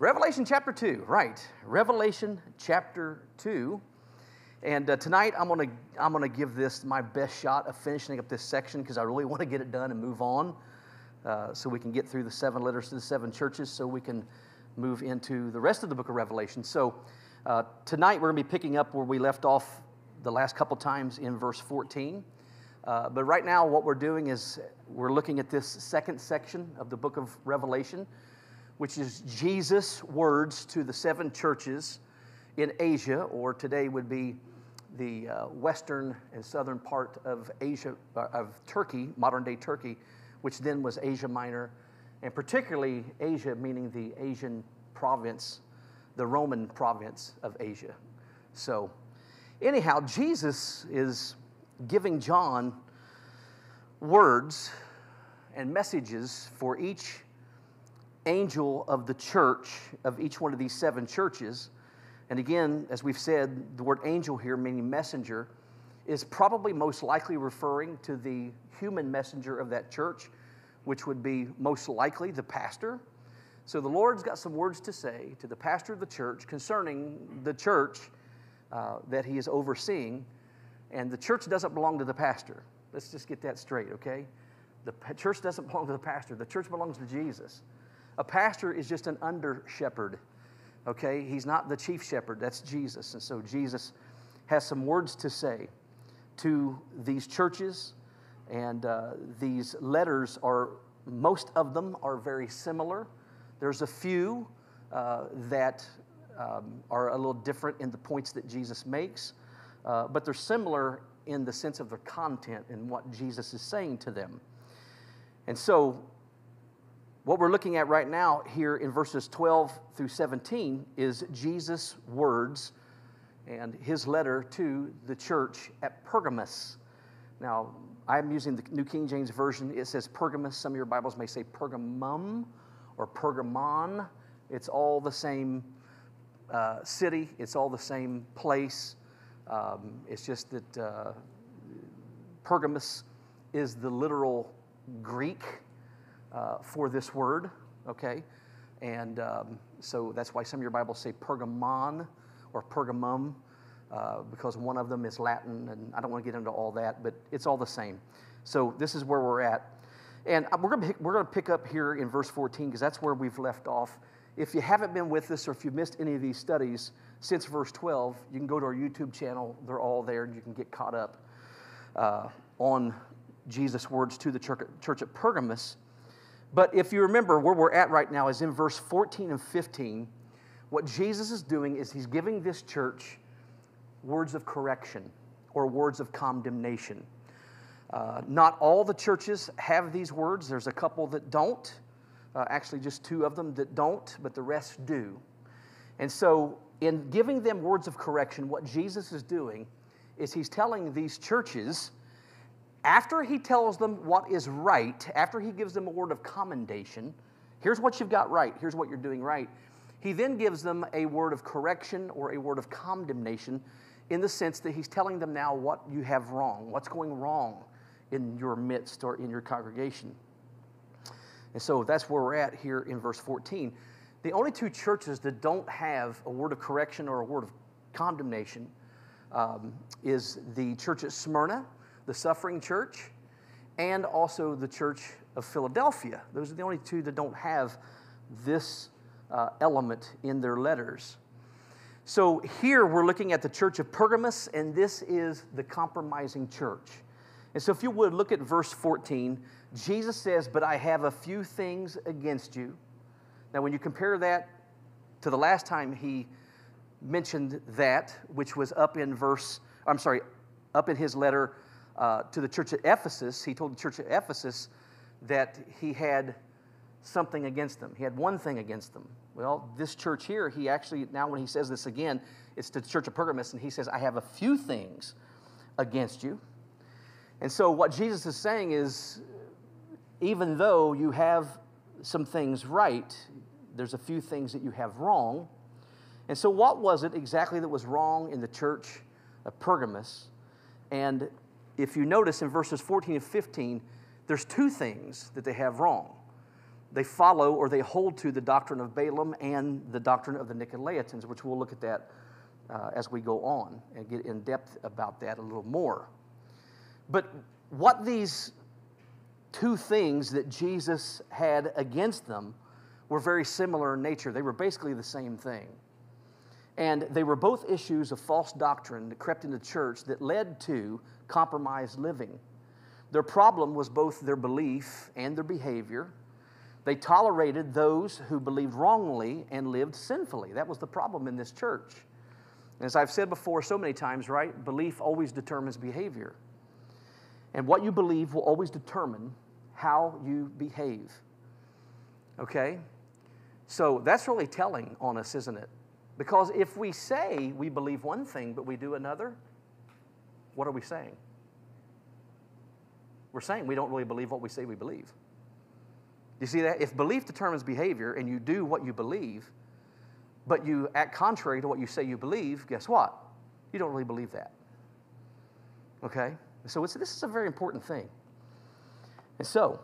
Revelation chapter 2, right. Revelation chapter 2. And uh, tonight I'm going to I'm gonna give this my best shot of finishing up this section because I really want to get it done and move on uh, so we can get through the seven letters to the seven churches so we can move into the rest of the book of Revelation. So uh, tonight we're going to be picking up where we left off the last couple times in verse 14. Uh, but right now, what we're doing is we're looking at this second section of the book of Revelation which is Jesus' words to the seven churches in Asia, or today would be the uh, western and southern part of Asia, uh, of Turkey, modern day Turkey, which then was Asia Minor, and particularly Asia, meaning the Asian province, the Roman province of Asia. So, anyhow, Jesus is giving John words and messages for each angel of the church of each one of these seven churches. And again, as we've said, the word angel here, meaning messenger, is probably most likely referring to the human messenger of that church, which would be most likely the pastor. So the Lord's got some words to say to the pastor of the church concerning the church uh, that he is overseeing. And the church doesn't belong to the pastor. Let's just get that straight, okay? The church doesn't belong to the pastor, the church belongs to Jesus. A pastor is just an under shepherd, okay? He's not the chief shepherd, that's Jesus. And so Jesus has some words to say to these churches, and uh, these letters are, most of them are very similar. There's a few uh, that um, are a little different in the points that Jesus makes, uh, but they're similar in the sense of their content and what Jesus is saying to them. And so what we're looking at right now here in verses 12 through 17 is Jesus' words and his letter to the church at Pergamos. Now, I'm using the New King James Version. It says Pergamos. Some of your Bibles may say Pergamum or Pergamon. It's all the same uh, city, it's all the same place. Um, it's just that uh, Pergamos is the literal Greek uh, for this word, okay? And um, so that's why some of your Bibles say Pergamon or Pergamum, uh, because one of them is Latin, and I don't want to get into all that, but it's all the same. So this is where we're at. And uh, we're going we're to pick up here in verse 14 because that's where we've left off. If you haven't been with us or if you've missed any of these studies since verse 12, you can go to our YouTube channel. They're all there and you can get caught up uh, on Jesus' words to the church, church at Pergamos. But if you remember, where we're at right now is in verse 14 and 15. What Jesus is doing is he's giving this church words of correction or words of condemnation. Uh, not all the churches have these words, there's a couple that don't. Uh, actually, just two of them that don't, but the rest do. And so, in giving them words of correction, what Jesus is doing is he's telling these churches after he tells them what is right, after he gives them a word of commendation, here's what you've got right, here's what you're doing right, he then gives them a word of correction or a word of condemnation in the sense that he's telling them now what you have wrong, what's going wrong in your midst or in your congregation. And so that's where we're at here in verse 14. The only two churches that don't have a word of correction or a word of condemnation um, is the church at Smyrna the suffering church, and also the church of Philadelphia. Those are the only two that don't have this uh, element in their letters. So here we're looking at the church of Pergamos, and this is the compromising church. And so if you would look at verse 14, Jesus says, But I have a few things against you. Now, when you compare that to the last time he mentioned that, which was up in verse, I'm sorry, up in his letter uh, to the church at Ephesus, he told the church at Ephesus that he had something against them. He had one thing against them. Well, this church here, he actually, now when he says this again, it's to the church of Pergamos, and he says, I have a few things against you. And so what Jesus is saying is, even though you have some things right, there's a few things that you have wrong. And so, what was it exactly that was wrong in the church of Pergamos? And if you notice in verses 14 and 15, there's two things that they have wrong. they follow or they hold to the doctrine of Balaam and the doctrine of the Nicolaitans, which we'll look at that uh, as we go on and get in depth about that a little more. But what these two things that Jesus had against them were very similar in nature. They were basically the same thing. And they were both issues of false doctrine that crept into the church that led to compromised living. Their problem was both their belief and their behavior. They tolerated those who believed wrongly and lived sinfully. That was the problem in this church. As I've said before so many times, right? Belief always determines behavior. And what you believe will always determine how you behave. Okay? So that's really telling on us, isn't it? Because if we say we believe one thing but we do another, what are we saying? We're saying we don't really believe what we say we believe. You see that? If belief determines behavior and you do what you believe, but you act contrary to what you say you believe, guess what? You don't really believe that. Okay? So this is a very important thing. And so,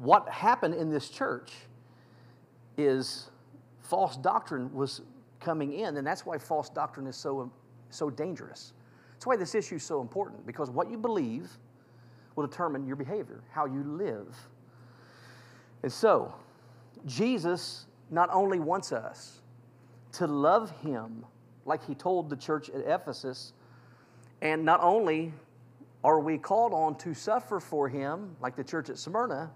what happened in this church is false doctrine was coming in, and that's why false doctrine is so, so dangerous. That's why this issue is so important, because what you believe will determine your behavior, how you live. And so, Jesus not only wants us to love him like he told the church at Ephesus, and not only are we called on to suffer for him like the church at Smyrna,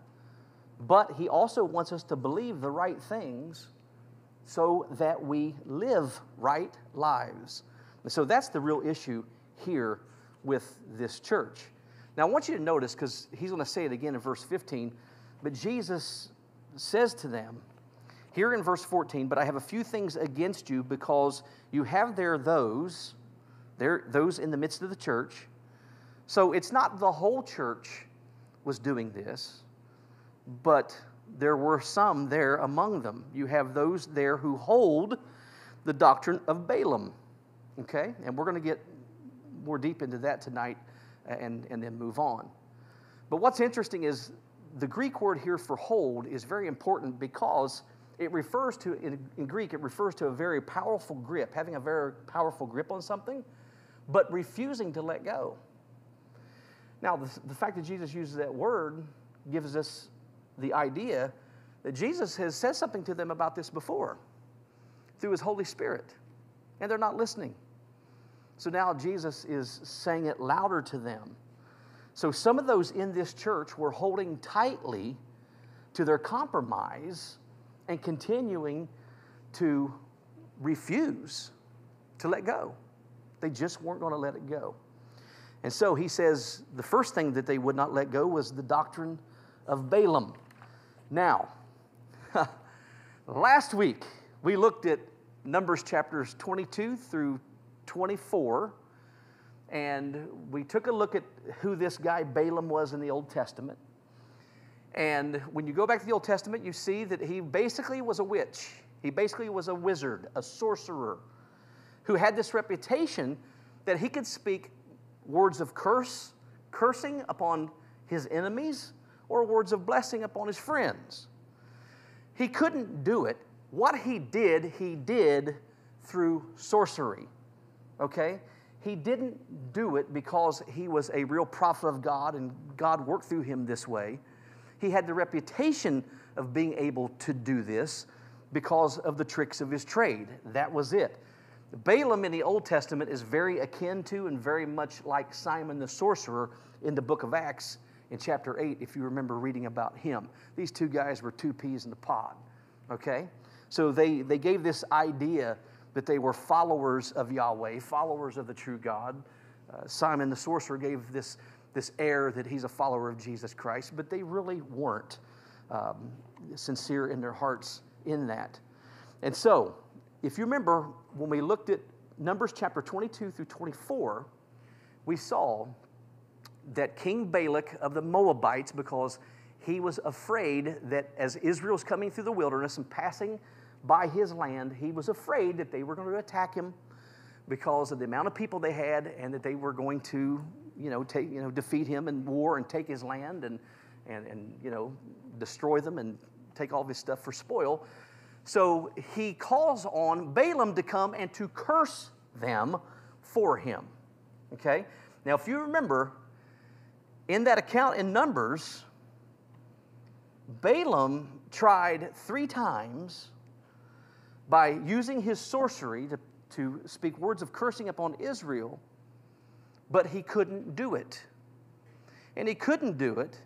but he also wants us to believe the right things so that we live right lives. And so that's the real issue here with this church. Now, I want you to notice, because he's going to say it again in verse 15, but Jesus says to them, here in verse 14, but I have a few things against you because you have there those, there, those in the midst of the church. So it's not the whole church was doing this, but there were some there among them. You have those there who hold the doctrine of Balaam. Okay? And we're going to get more deep into that tonight uh, and, and then move on. But what's interesting is the Greek word here for hold is very important because it refers to, in, in, Greek, it refers to a very powerful grip, having a very powerful grip on something, but refusing to let go. Now, the, the fact that Jesus uses that word gives us the idea that Jesus has said something to them about this before through his Holy Spirit, and they're not listening. So now Jesus is saying it louder to them. So some of those in this church were holding tightly to their compromise and continuing to refuse to let go. They just weren't going to let it go. And so he says the first thing that they would not let go was the doctrine of Balaam. Now, last week we looked at Numbers chapters 22 through 24, and we took a look at who this guy Balaam was in the Old Testament. And when you go back to the Old Testament, you see that he basically was a witch. He basically was a wizard, a sorcerer, who had this reputation that he could speak words of curse, cursing upon his enemies, or words of blessing upon his friends. He couldn't do it. What he did, he did through sorcery okay? He didn't do it because he was a real prophet of God and God worked through him this way. He had the reputation of being able to do this because of the tricks of his trade. That was it. Balaam in the Old Testament is very akin to and very much like Simon the sorcerer in the book of Acts in chapter 8, if you remember reading about him. These two guys were two peas in the pod, okay? So they, they gave this idea that they were followers of Yahweh, followers of the true God. Uh, Simon the sorcerer gave this, this air that he's a follower of Jesus Christ, but they really weren't um, sincere in their hearts in that. And so, if you remember, when we looked at Numbers chapter 22 through 24, we saw that King Balak of the Moabites, because he was afraid that as Israel's coming through the wilderness and passing by his land, he was afraid that they were going to attack him because of the amount of people they had and that they were going to, you know, take, you know, defeat him in war and take his land and, and, and you know, destroy them and take all this stuff for spoil. So he calls on Balaam to come and to curse them for him. Okay? Now, if you remember, in that account in Numbers, Balaam tried three times by using his sorcery to, to speak words of cursing upon Israel, but he couldn't do it. And he couldn't do it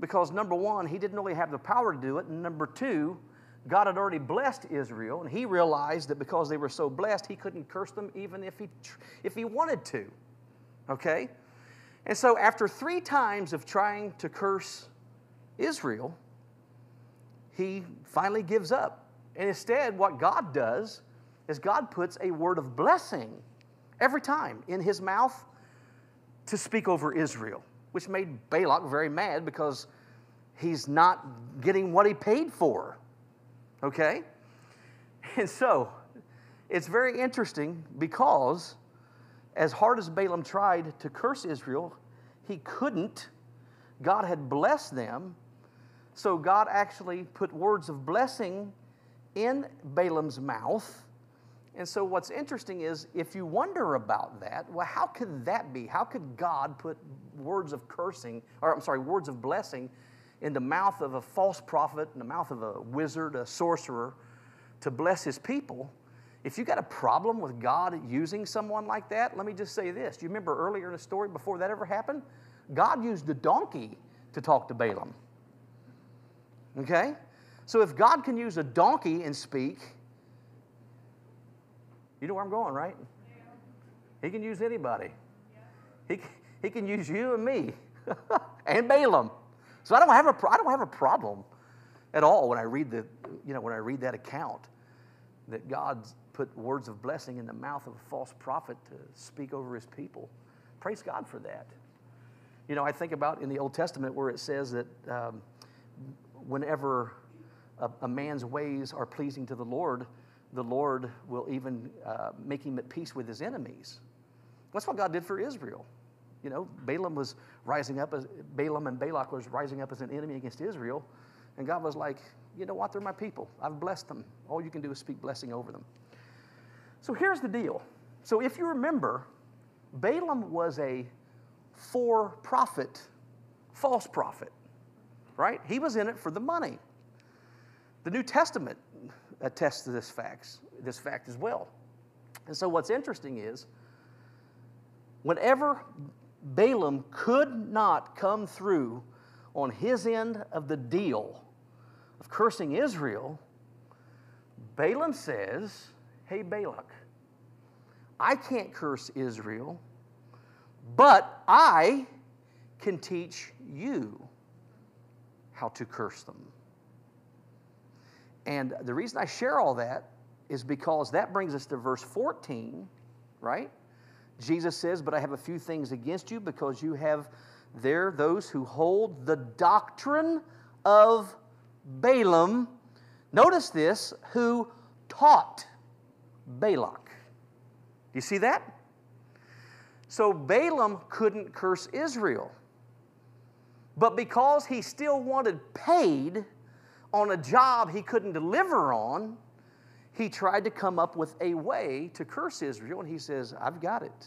because, number one, he didn't really have the power to do it, and number two, God had already blessed Israel, and he realized that because they were so blessed, he couldn't curse them even if he, if he wanted to. Okay? And so, after three times of trying to curse Israel, he finally gives up. And instead, what God does is God puts a word of blessing every time in his mouth to speak over Israel, which made Balak very mad because he's not getting what he paid for. Okay? And so, it's very interesting because as hard as Balaam tried to curse Israel, he couldn't. God had blessed them. So God actually put words of blessing in Balaam's mouth. And so what's interesting is if you wonder about that, well, how could that be? How could God put words of cursing, or I'm sorry, words of blessing in the mouth of a false prophet, in the mouth of a wizard, a sorcerer, to bless his people? If you got a problem with God using someone like that, let me just say this. Do you remember earlier in the story, before that ever happened? God used a donkey to talk to Balaam. Okay? So if God can use a donkey and speak, you know where I'm going, right? He can use anybody. He, he can use you and me and Balaam. So I don't have a I don't have a problem at all when I read the you know when I read that account that God put words of blessing in the mouth of a false prophet to speak over his people. Praise God for that. You know, I think about in the Old Testament where it says that um, whenever a, a, man's ways are pleasing to the Lord, the Lord will even uh, make him at peace with his enemies. That's what God did for Israel. You know, Balaam was rising up as Balaam and Balak was rising up as an enemy against Israel, and God was like, you know what? They're my people. I've blessed them. All you can do is speak blessing over them. So here's the deal. So if you remember, Balaam was a for profit, false prophet, right? He was in it for the money. The New Testament attests to this fact, this fact as well. And so what's interesting is whenever Balaam could not come through on his end of the deal of cursing Israel, Balaam says, Hey, Balak, I can't curse Israel, but I can teach you how to curse them. And the reason I share all that is because that brings us to verse 14, right? Jesus says, But I have a few things against you because you have there those who hold the doctrine of Balaam. Notice this, who taught Balak. Do you see that? So Balaam couldn't curse Israel. But because he still wanted paid on a job he couldn't deliver on, he tried to come up with a way to curse Israel. And he says, I've got it.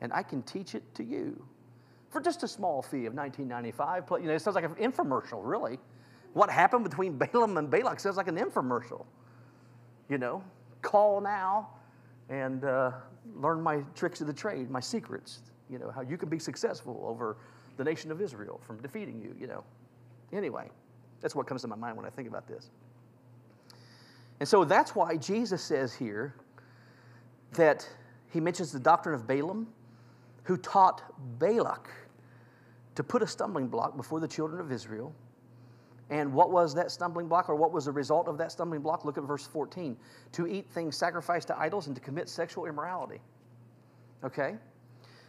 And I can teach it to you for just a small fee of 1995. You know, it sounds like an infomercial, really. What happened between Balaam and Balak sounds like an infomercial. You know, call now and uh, learn my tricks of the trade, my secrets, you know, how you can be successful over the nation of Israel from defeating you, you know. Anyway, that's what comes to my mind when I think about this. And so that's why Jesus says here that he mentions the doctrine of Balaam, who taught Balak to put a stumbling block before the children of Israel and what was that stumbling block, or what was the result of that stumbling block? Look at verse 14. To eat things sacrificed to idols and to commit sexual immorality. Okay?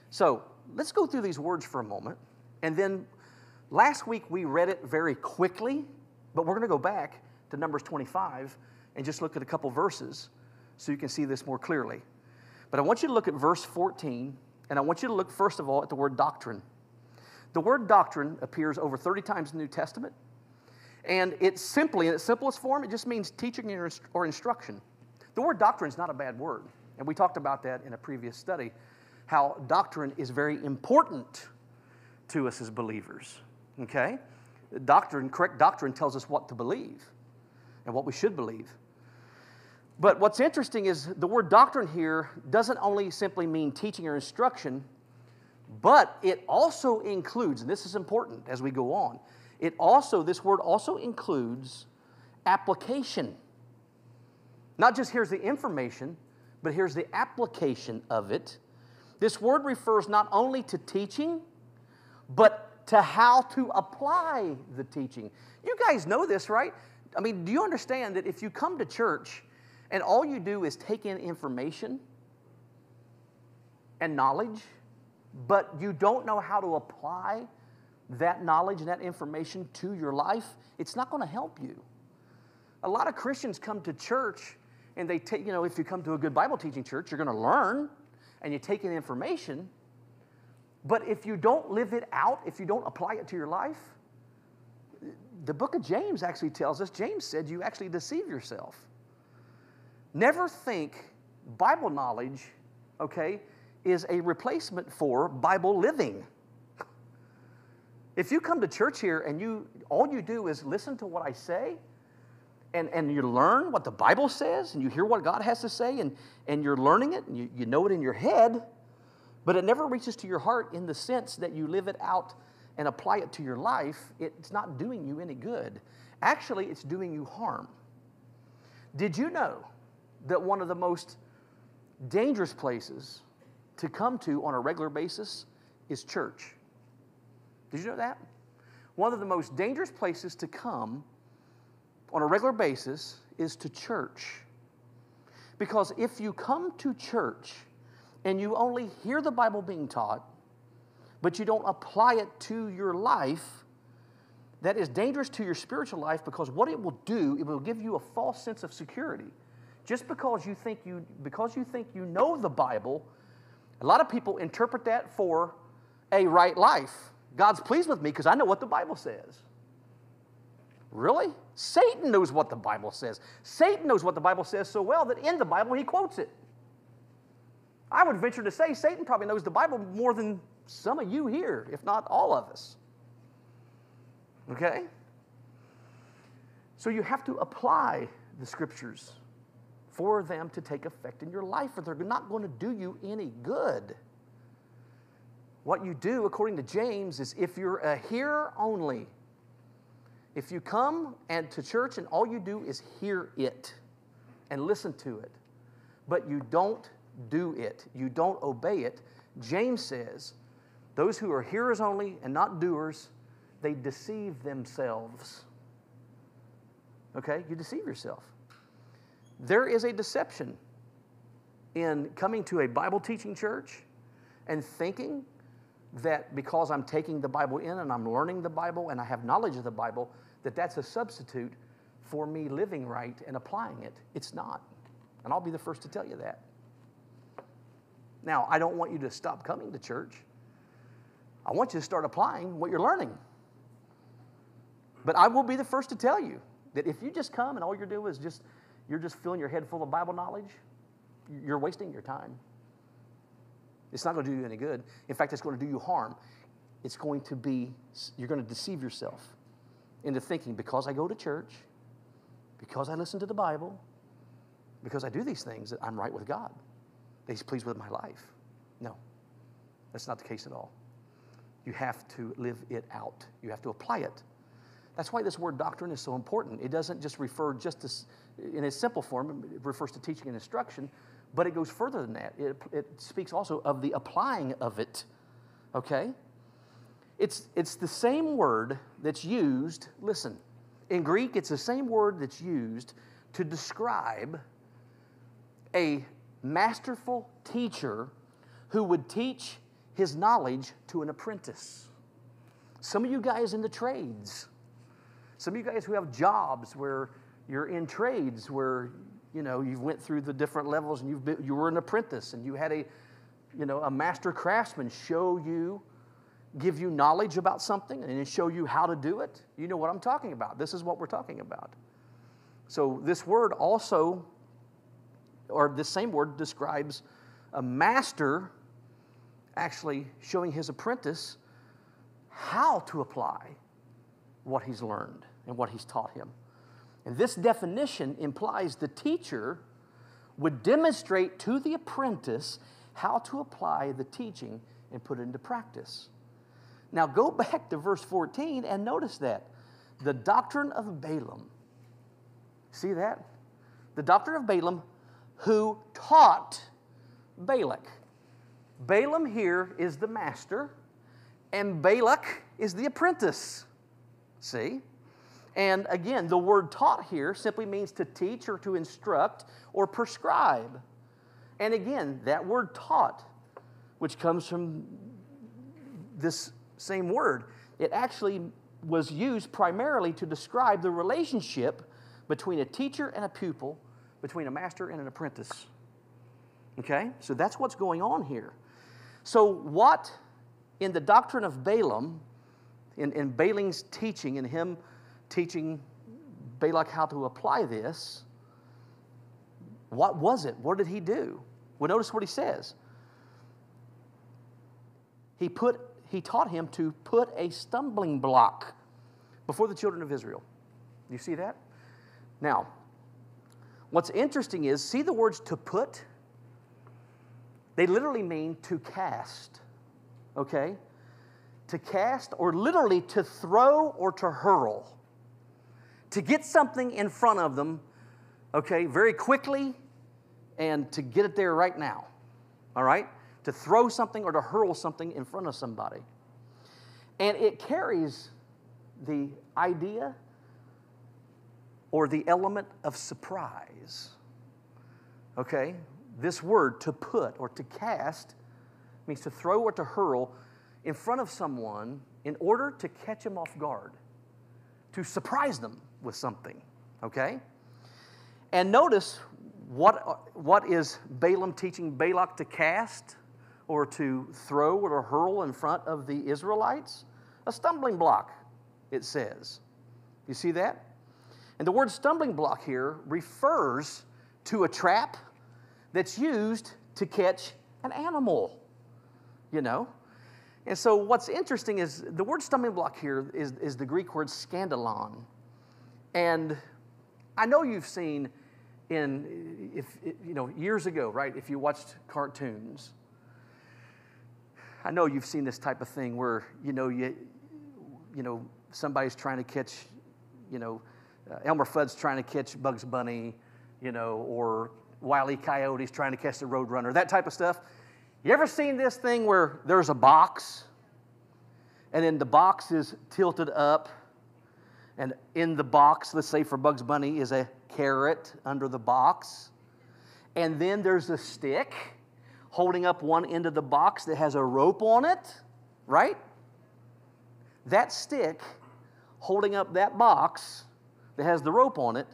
So let's go through these words for a moment. And then last week we read it very quickly, but we're going to go back to Numbers 25 and just look at a couple verses so you can see this more clearly. But I want you to look at verse 14, and I want you to look first of all at the word doctrine. The word doctrine appears over 30 times in the New Testament. And it simply, in its simplest form, it just means teaching or instruction. The word doctrine is not a bad word. And we talked about that in a previous study, how doctrine is very important to us as believers. Okay? Doctrine, correct doctrine tells us what to believe and what we should believe. But what's interesting is the word doctrine here doesn't only simply mean teaching or instruction, but it also includes, and this is important as we go on, it also, this word also includes application. Not just here's the information, but here's the application of it. This word refers not only to teaching, but to how to apply the teaching. You guys know this, right? I mean, do you understand that if you come to church and all you do is take in information and knowledge, but you don't know how to apply that knowledge and that information to your life, it's not going to help you. A lot of Christians come to church and they take, you know, if you come to a good Bible teaching church, you're going to learn and you take in information. But if you don't live it out, if you don't apply it to your life, the book of James actually tells us, James said, you actually deceive yourself. Never think Bible knowledge, okay, is a replacement for Bible living. If you come to church here and you all you do is listen to what I say, and, and you learn what the Bible says, and you hear what God has to say, and, and you're learning it, and you, you know it in your head, but it never reaches to your heart in the sense that you live it out and apply it to your life, it's not doing you any good. Actually, it's doing you harm. Did you know that one of the most dangerous places to come to on a regular basis is church? Did you know that? One of the most dangerous places to come on a regular basis is to church. Because if you come to church and you only hear the Bible being taught, but you don't apply it to your life, that is dangerous to your spiritual life because what it will do, it will give you a false sense of security. Just because you think you because you think you know the Bible, a lot of people interpret that for a right life. God's pleased with me because I know what the Bible says. Really? Satan knows what the Bible says. Satan knows what the Bible says so well that in the Bible he quotes it. I would venture to say Satan probably knows the Bible more than some of you here, if not all of us. Okay? So you have to apply the scriptures for them to take effect in your life, or they're not going to do you any good. What you do, according to James, is if you're a hearer only, if you come and to church and all you do is hear it and listen to it, but you don't do it, you don't obey it, James says, those who are hearers only and not doers, they deceive themselves. Okay? You deceive yourself. There is a deception in coming to a Bible teaching church and thinking that because I'm taking the Bible in and I'm learning the Bible and I have knowledge of the Bible, that that's a substitute for me living right and applying it. It's not. And I'll be the first to tell you that. Now, I don't want you to stop coming to church. I want you to start applying what you're learning. But I will be the first to tell you that if you just come and all you're doing is just you're just filling your head full of Bible knowledge, you're wasting your time. It's not going to do you any good. In fact, it's going to do you harm. It's going to be, you're going to deceive yourself into thinking because I go to church, because I listen to the Bible, because I do these things, that I'm right with God, that He's pleased with my life. No, that's not the case at all. You have to live it out, you have to apply it. That's why this word doctrine is so important. It doesn't just refer just to, in a simple form, it refers to teaching and instruction, but it goes further than that. It, it speaks also of the applying of it, okay? It's, it's the same word that's used, listen, in Greek, it's the same word that's used to describe a masterful teacher who would teach his knowledge to an apprentice. Some of you guys in the trades, some of you guys who have jobs where you're in trades where you know, you've went through the different levels and you've been, you were an apprentice and you had a, you know, a master craftsman show you give you knowledge about something and show you how to do it, you know what I'm talking about. This is what we're talking about. So, this word also, or this same word describes a master actually showing his apprentice how to apply what he's learned and what he's taught him. And this definition implies the teacher would demonstrate to the apprentice how to apply the teaching and put it into practice. Now go back to verse 14 and notice that. The doctrine of Balaam. See that? The doctrine of Balaam who taught Balak. Balaam here is the master, and Balak is the apprentice. See? And again, the word taught here simply means to teach or to instruct or prescribe. And again, that word taught, which comes from this same word, it actually was used primarily to describe the relationship between a teacher and a pupil, between a master and an apprentice. Okay? So that's what's going on here. So, what in the doctrine of Balaam, in, in Balaam's teaching, in him teaching Balak how to apply this, what was it? What did he do? Well, notice what he says. He, put, he taught him to put a stumbling block before the children of Israel. You see that? Now, what's interesting is see the words to put? They literally mean to cast, okay? To cast, or literally to throw or to hurl to get something in front of them, okay, very quickly and to get it there right now, all right? To throw something or to hurl something in front of somebody. And it carries the idea or the element of surprise. Okay? This word, to put or to cast, means to throw or to hurl in front of someone in order to catch them off guard, to surprise them with something, okay? And notice what, what is Balaam teaching Balak to cast or to throw or to hurl in front of the Israelites? A stumbling block, it says. You see that? And the word stumbling block here refers to a trap that's used to catch an animal, you know? And so what's interesting is the word stumbling block here is, is the Greek word scandalon. And I know you've seen in, if, you know, years ago, right, if you watched cartoons, I know you've seen this type of thing where, you know, you, you know, somebody's trying to catch, you know, uh, Elmer Fudd's trying to catch Bugs Bunny, you know, or Wile E. Coyote's trying to catch the Roadrunner, that type of stuff. You ever seen this thing where there's a box and then the box is tilted up and in the box, let's say for Bugs Bunny, is a carrot under the box. And then there's a stick holding up one end of the box that has a rope on it, right? That stick holding up that box that has the rope on it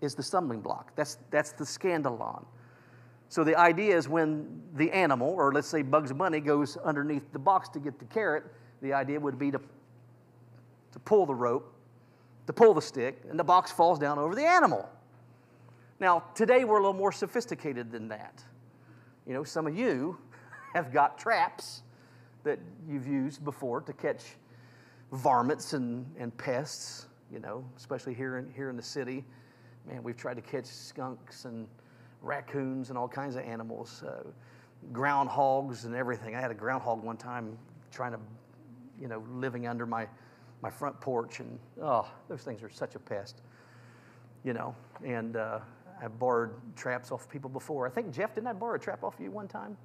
is the stumbling block. That's, that's the scandalon. So the idea is when the animal, or let's say Bugs Bunny, goes underneath the box to get the carrot, the idea would be to, to pull the rope to pull the stick, and the box falls down over the animal. Now, today we're a little more sophisticated than that. You know, some of you have got traps that you've used before to catch varmints and, and pests, you know, especially here in, here in the city. Man, we've tried to catch skunks and raccoons and all kinds of animals, uh, groundhogs and everything. I had a groundhog one time trying to, you know, living under my my front porch, and oh, those things are such a pest, you know. And uh, I've borrowed traps off people before. I think Jeff, didn't I borrow a trap off you one time?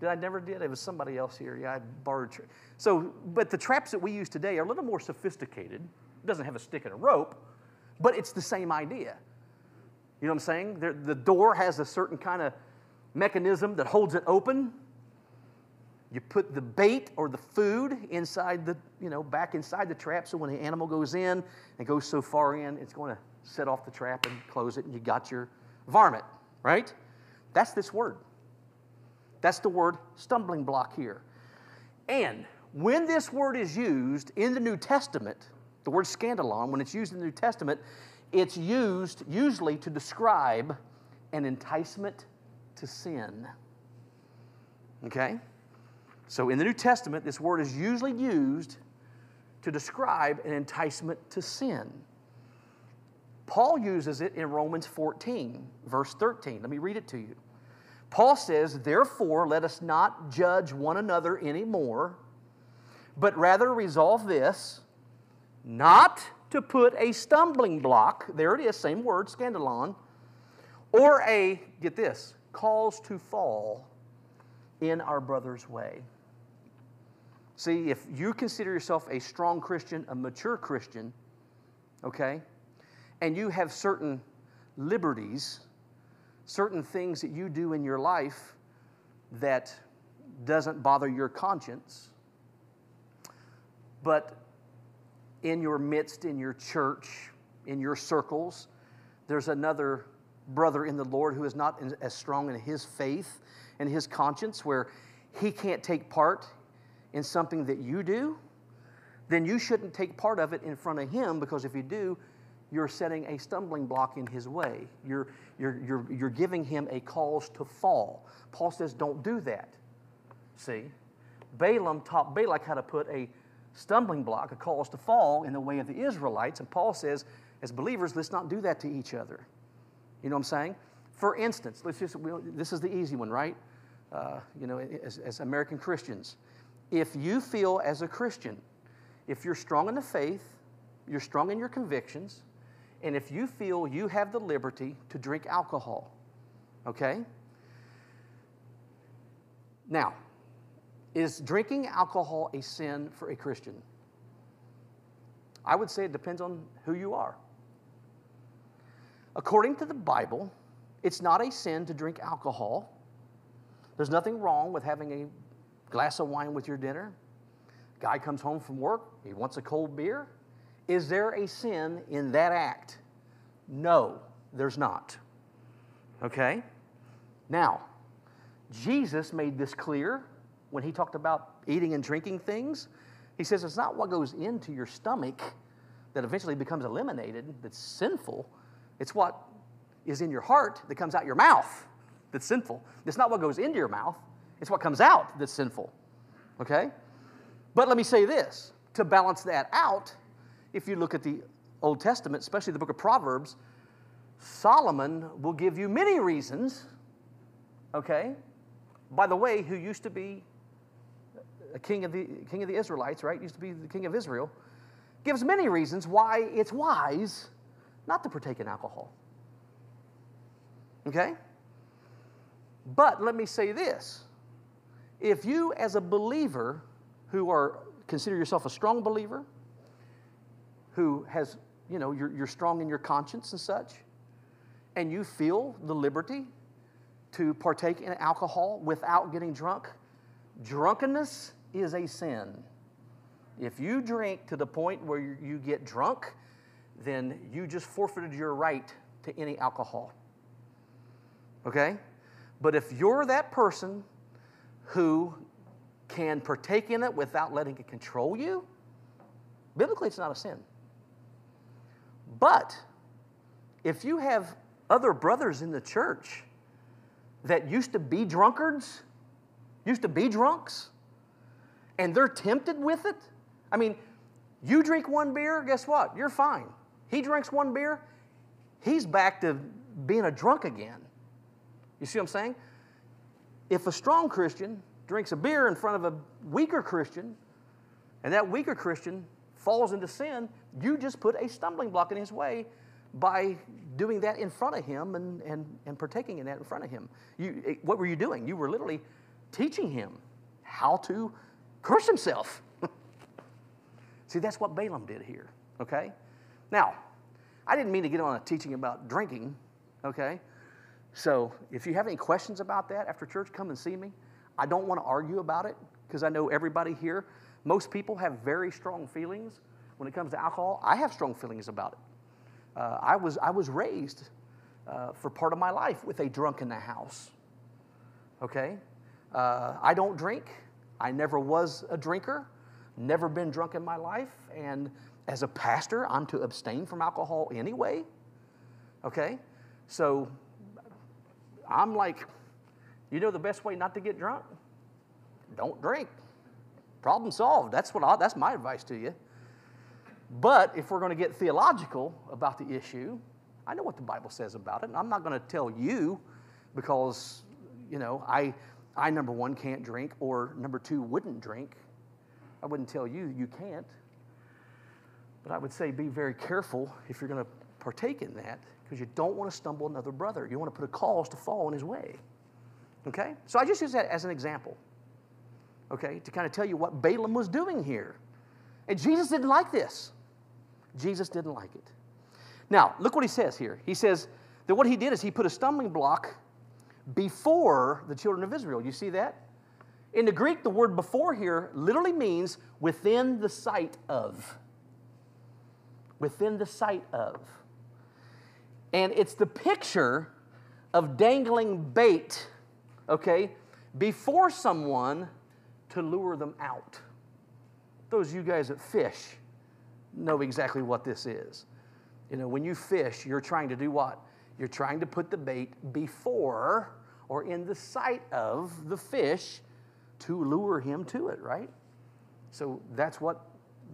Did I never did? It was somebody else here. Yeah, I borrowed. Tra- so, but the traps that we use today are a little more sophisticated. Doesn't have a stick and a rope, but it's the same idea. You know what I'm saying? The, the door has a certain kind of mechanism that holds it open you put the bait or the food inside the, you know, back inside the trap so when the animal goes in and goes so far in, it's going to set off the trap and close it, and you got your varmint, right? That's this word. That's the word stumbling block here. And when this word is used in the New Testament, the word scandalon, when it's used in the New Testament, it's used usually to describe an enticement to sin. Okay? So in the New Testament, this word is usually used to describe an enticement to sin. Paul uses it in Romans 14, verse 13. Let me read it to you. Paul says, Therefore, let us not judge one another anymore, but rather resolve this not to put a stumbling block, there it is, same word, scandalon, or a, get this, cause to fall in our brother's way. See, if you consider yourself a strong Christian, a mature Christian, okay, and you have certain liberties, certain things that you do in your life that doesn't bother your conscience, but in your midst, in your church, in your circles, there's another brother in the Lord who is not as strong in his faith and his conscience, where he can't take part in something that you do, then you shouldn't take part of it in front of him because if you do, you're setting a stumbling block in his way. You're, you're, you're, you're giving him a cause to fall. Paul says, don't do that. See? Balaam taught Balak how to put a stumbling block, a cause to fall in the way of the Israelites. And Paul says, as believers, let's not do that to each other. You know what I'm saying? For instance, let's just, we'll, this is the easy one, right? Uh, you know, as, as American Christians, if you feel as a Christian, if you're strong in the faith, you're strong in your convictions, and if you feel you have the liberty to drink alcohol, okay? Now, is drinking alcohol a sin for a Christian? I would say it depends on who you are. According to the Bible, it's not a sin to drink alcohol. There's nothing wrong with having a glass of wine with your dinner. Guy comes home from work, he wants a cold beer. Is there a sin in that act? No, there's not. Okay? Now, Jesus made this clear when he talked about eating and drinking things. He says it's not what goes into your stomach that eventually becomes eliminated that's sinful, it's what is in your heart that comes out your mouth that's sinful. It's not what goes into your mouth, it's what comes out that's sinful. Okay? But let me say this to balance that out, if you look at the Old Testament, especially the book of Proverbs, Solomon will give you many reasons, okay? By the way, who used to be a king of the king of the Israelites, right? Used to be the king of Israel, gives many reasons why it's wise not to partake in alcohol. Okay? But let me say this. If you as a believer who are consider yourself a strong believer, who has, you know, you're, you're strong in your conscience and such, and you feel the liberty to partake in alcohol without getting drunk, drunkenness is a sin. If you drink to the point where you get drunk, then you just forfeited your right to any alcohol. Okay? But if you're that person who can partake in it without letting it control you, biblically it's not a sin. But if you have other brothers in the church that used to be drunkards, used to be drunks, and they're tempted with it. I mean, you drink one beer, guess what? You're fine. He drinks one beer, he's back to being a drunk again. You see what I'm saying? If a strong Christian drinks a beer in front of a weaker Christian, and that weaker Christian falls into sin, you just put a stumbling block in his way by doing that in front of him and, and, and partaking in that in front of him. You, what were you doing? You were literally teaching him how to curse himself. See, that's what Balaam did here, okay? Now, I didn't mean to get on a teaching about drinking, okay? So if you have any questions about that after church, come and see me. I don't want to argue about it because I know everybody here, most people have very strong feelings when it comes to alcohol. I have strong feelings about it. Uh, I, was, I was raised uh, for part of my life with a drunk in the house, okay? Uh, I don't drink. I never was a drinker. never been drunk in my life, and as a pastor, I'm to abstain from alcohol anyway. Okay? So I'm like, you know the best way not to get drunk? Don't drink. Problem solved. That's what I, that's my advice to you. But if we're going to get theological about the issue, I know what the Bible says about it, and I'm not going to tell you because, you know, I, I number one can't drink, or number two wouldn't drink. I wouldn't tell you you can't. But I would say be very careful if you're going to partake in that because you don't want to stumble another brother. You want to put a cause to fall in his way. Okay? So I just use that as an example, okay, to kind of tell you what Balaam was doing here. And Jesus didn't like this. Jesus didn't like it. Now, look what he says here. He says that what he did is he put a stumbling block before the children of Israel. You see that? In the Greek, the word before here literally means within the sight of. Within the sight of. And it's the picture of dangling bait, okay, before someone to lure them out. Those you guys that fish know exactly what this is. You know, when you fish, you're trying to do what? You're trying to put the bait before or in the sight of the fish to lure him to it, right? So that's what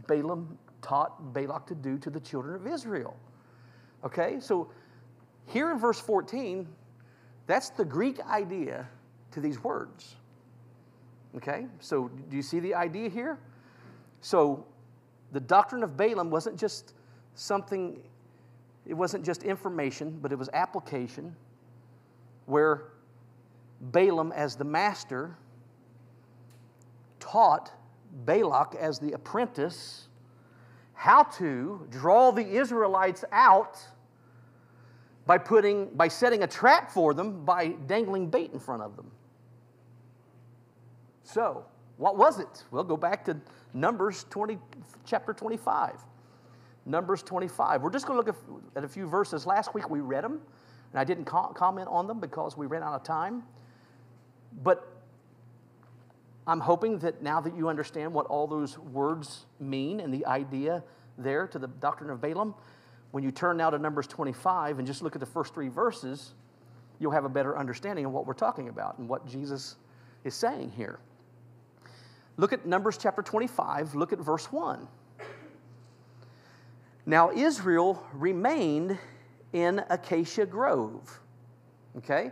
Balaam taught Balak to do to the children of Israel. Okay, so here in verse 14, that's the Greek idea to these words. Okay, so do you see the idea here? So the doctrine of Balaam wasn't just something, it wasn't just information, but it was application where Balaam, as the master, taught Balak, as the apprentice, how to draw the Israelites out by putting by setting a trap for them by dangling bait in front of them. So, what was it? Well, go back to Numbers 20 chapter 25. Numbers 25. We're just going to look at a few verses. Last week we read them, and I didn't comment on them because we ran out of time. But I'm hoping that now that you understand what all those words mean and the idea there to the doctrine of Balaam, when you turn now to Numbers 25 and just look at the first three verses, you'll have a better understanding of what we're talking about and what Jesus is saying here. Look at Numbers chapter 25, look at verse 1. Now Israel remained in Acacia Grove. Okay?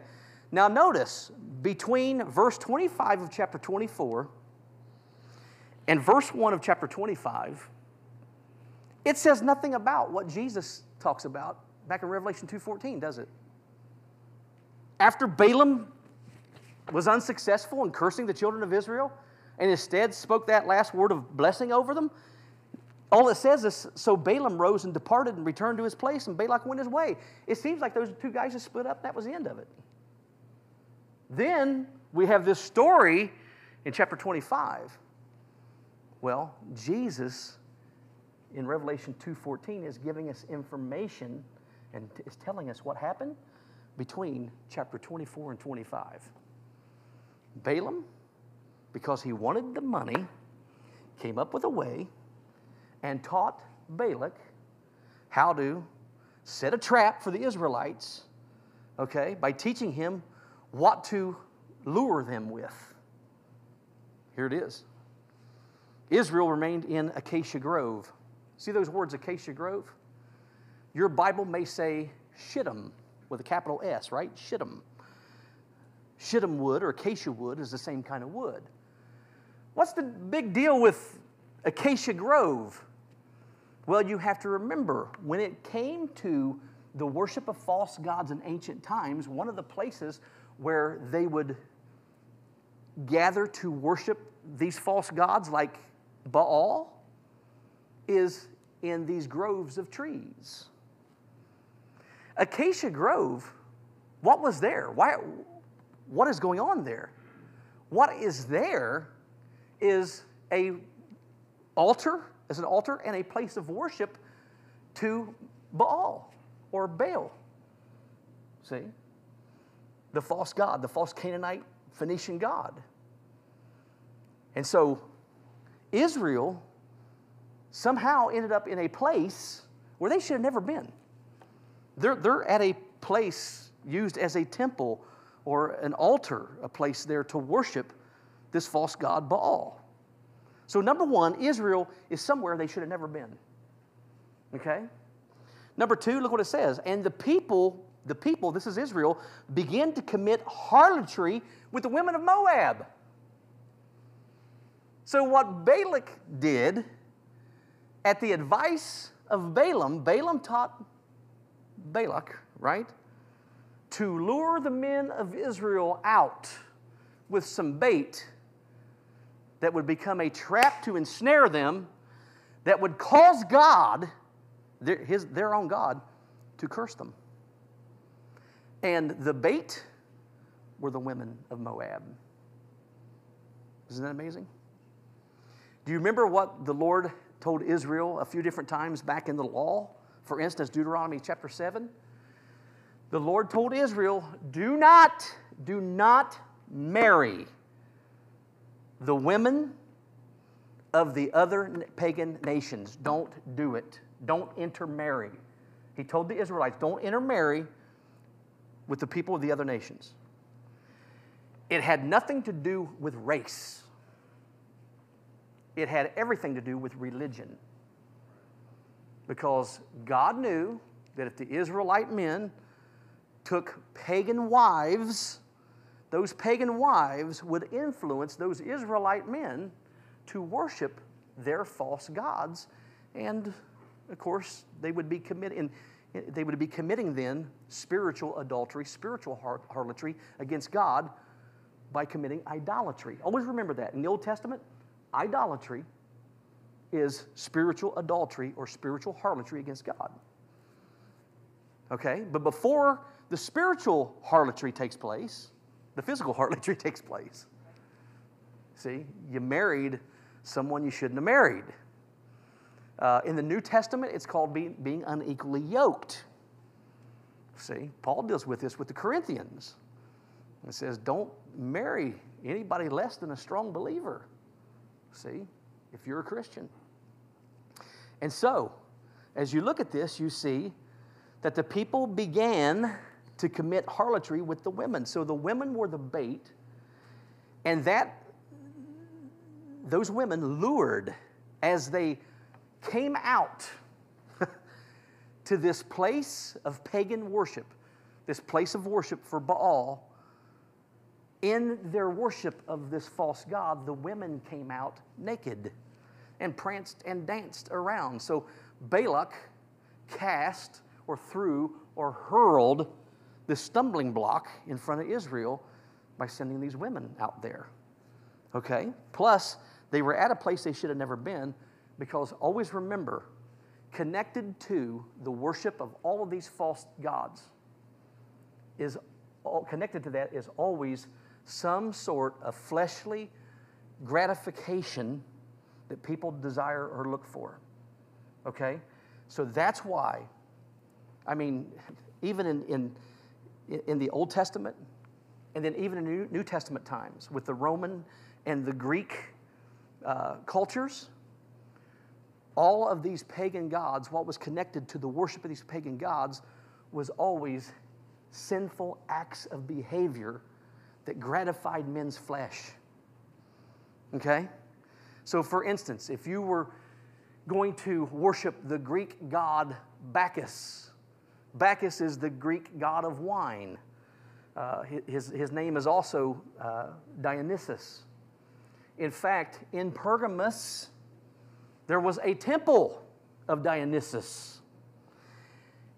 Now notice, between verse 25 of chapter 24 and verse 1 of chapter 25, it says nothing about what Jesus talks about back in Revelation 2:14, does it? After Balaam was unsuccessful in cursing the children of Israel and instead spoke that last word of blessing over them, all it says is, so Balaam rose and departed and returned to his place, and Balak went his way. It seems like those two guys just split up. and That was the end of it. Then we have this story in chapter 25. Well, Jesus in Revelation 2:14 is giving us information and is telling us what happened between chapter 24 and 25. Balaam, because he wanted the money, came up with a way and taught Balak how to set a trap for the Israelites, okay, by teaching him what to lure them with. Here it is. Israel remained in Acacia Grove See those words, Acacia Grove? Your Bible may say Shittim with a capital S, right? Shittim. Shittim wood or acacia wood is the same kind of wood. What's the big deal with Acacia Grove? Well, you have to remember when it came to the worship of false gods in ancient times, one of the places where they would gather to worship these false gods like Baal is in these groves of trees. Acacia Grove, what was there? Why, what is going on there? What is there is a altar, as an altar and a place of worship to Baal or Baal. See? The false god, the false Canaanite Phoenician god. And so Israel somehow ended up in a place where they should have never been. They're, they're at a place used as a temple or an altar, a place there to worship this false god Baal. So, number one, Israel is somewhere they should have never been. Okay? Number two, look what it says. And the people, the people, this is Israel, begin to commit harlotry with the women of Moab. So, what Balak did, at the advice of Balaam, Balaam taught Balak, right, to lure the men of Israel out with some bait that would become a trap to ensnare them, that would cause God, their, his, their own God, to curse them. And the bait were the women of Moab. Isn't that amazing? Do you remember what the Lord told Israel a few different times back in the law? For instance, Deuteronomy chapter 7. The Lord told Israel, do not, do not marry the women of the other pagan nations. Don't do it. Don't intermarry. He told the Israelites, don't intermarry with the people of the other nations. It had nothing to do with race, it had everything to do with religion. Because God knew that if the Israelite men took pagan wives, those pagan wives would influence those Israelite men to worship their false gods. And of course, they would be committing, they would be committing then spiritual adultery, spiritual harlotry against God by committing idolatry. Always remember that. In the Old Testament, idolatry is spiritual adultery or spiritual harlotry against God. Okay? But before the spiritual harlotry takes place, the physical harlotry takes place. See, you married someone you shouldn't have married. Uh, in the New Testament, it's called being, being unequally yoked. See, Paul deals with this with the Corinthians. It says, don't marry anybody less than a strong believer. See, if you're a Christian. And so, as you look at this, you see that the people began to commit harlotry with the women. So the women were the bait, and that those women lured as they came out to this place of pagan worship, this place of worship for Baal. In their worship of this false god, the women came out naked and pranced and danced around. So Balak cast or threw or hurled the stumbling block in front of Israel by sending these women out there. Okay? Plus, they were at a place they should have never been because always remember, connected to the worship of all of these false gods is all, connected to that is always some sort of fleshly gratification that people desire or look for. Okay? So that's why, I mean, even in, in in the Old Testament, and then even in New, Testament times with the Roman and the Greek uh, cultures, all of these pagan gods, what was connected to the worship of these pagan gods was always sinful acts of behavior that gratified men's flesh. Okay? So, for instance, if you were going to worship the Greek god Bacchus, Bacchus is the Greek god of wine. Uh, his, his name is also uh, Dionysus. In fact, in Pergamos, there was a temple of Dionysus,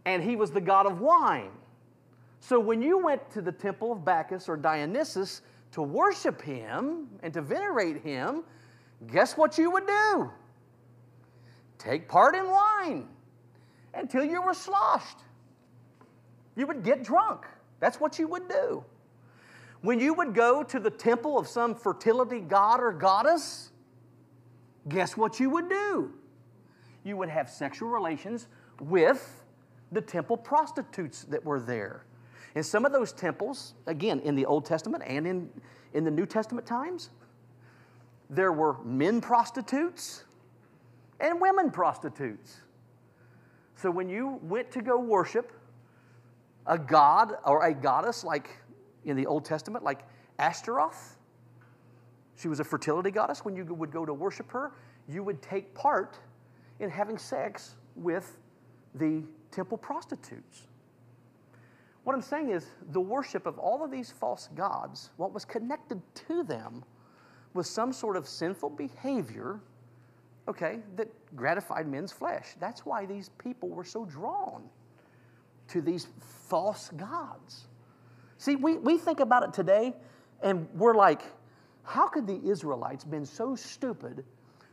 and he was the god of wine. So when you went to the temple of Bacchus or Dionysus to worship him and to venerate him, guess what you would do? Take part in wine until you were sloshed. You would get drunk. That's what you would do. When you would go to the temple of some fertility god or goddess, guess what you would do? You would have sexual relations with the temple prostitutes that were there. In some of those temples, again, in the Old Testament and in, in the New Testament times, there were men prostitutes and women prostitutes. So when you went to go worship a god or a goddess, like in the Old Testament, like Ashtaroth, she was a fertility goddess. When you would go to worship her, you would take part in having sex with the temple prostitutes. What I'm saying is, the worship of all of these false gods, what was connected to them was some sort of sinful behavior, okay, that gratified men's flesh. That's why these people were so drawn to these false gods. See, we, we think about it today and we're like, how could the Israelites been so stupid